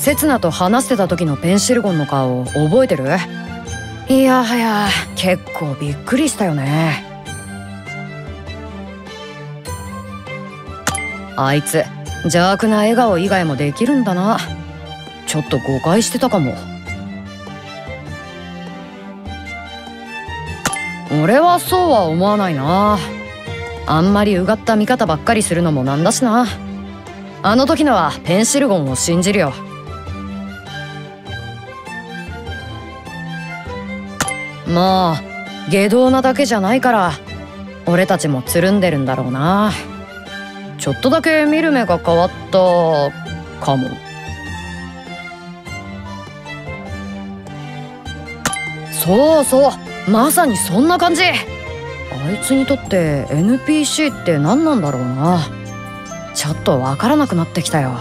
セツナと話してた時のペンシルゴンの顔覚えてる？いやはや結構びっくりしたよね。あいつ邪悪な笑顔以外もできるんだな。ちょっと誤解してたかも。俺はそうは思わないな。あんまりうがった見方ばっかりするのもなんだしな。あの時のはペンシルゴンを信じるよ。まあ下道なだけじゃないから俺たちもつるんでるんだろうな。ちょっとだけ見る目が変わったかも。そうそうまさにそんな感じ。あいつにとって NPC って何なんだろうな。ちょっとわからなくなってきたよ。